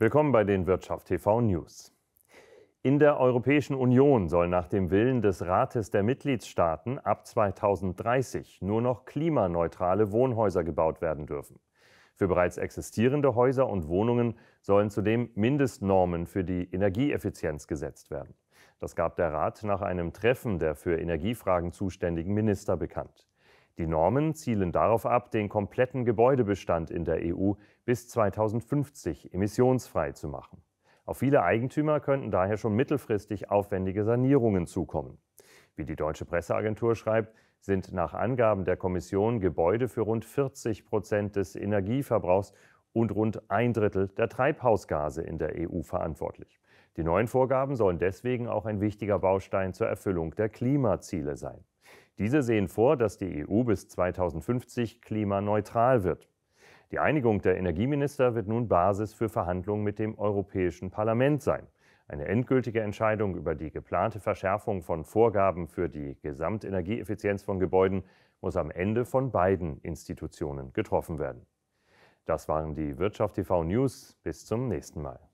Willkommen bei den Wirtschaft TV News. In der Europäischen Union soll nach dem Willen des Rates der Mitgliedstaaten ab 2030 nur noch klimaneutrale Wohnhäuser gebaut werden dürfen. Für bereits existierende Häuser und Wohnungen sollen zudem Mindestnormen für die Energieeffizienz gesetzt werden. Das gab der Rat nach einem Treffen der für Energiefragen zuständigen Minister bekannt. Die Normen zielen darauf ab, den kompletten Gebäudebestand in der EU bis 2050 emissionsfrei zu machen. Auf viele Eigentümer könnten daher schon mittelfristig aufwendige Sanierungen zukommen. Wie die deutsche Presseagentur schreibt, sind nach Angaben der Kommission Gebäude für rund 40 Prozent des Energieverbrauchs und rund ein Drittel der Treibhausgase in der EU verantwortlich. Die neuen Vorgaben sollen deswegen auch ein wichtiger Baustein zur Erfüllung der Klimaziele sein. Diese sehen vor, dass die EU bis 2050 klimaneutral wird. Die Einigung der Energieminister wird nun Basis für Verhandlungen mit dem Europäischen Parlament sein. Eine endgültige Entscheidung über die geplante Verschärfung von Vorgaben für die Gesamtenergieeffizienz von Gebäuden muss am Ende von beiden Institutionen getroffen werden. Das waren die Wirtschaft TV News. Bis zum nächsten Mal.